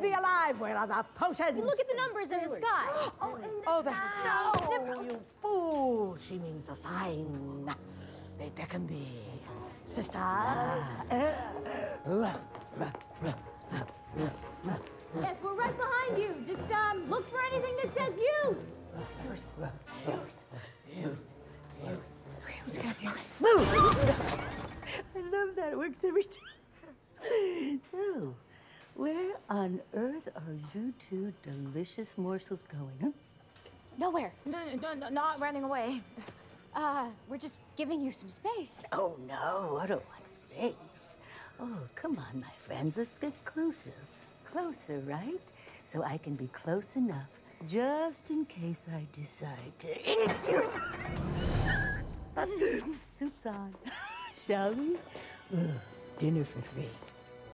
baby alive. Where are the potions? Look at the numbers in the sky. Oh, the no, you fool! She means the sign. They beckon thee, sister. Yes, we're right behind you. Just um, look for anything that says you. Let's get up here. I love that. It works every time. So, where on earth are you two delicious morsels going? Huh? Nowhere. No, no, no, not running away. Uh, we're just giving you some space. Oh no, I don't want space. Oh, come on, my friends, let's get closer. Closer, right? So I can be close enough just in case I decide to eat you. Soup's on. Shall we? Ugh, dinner for three.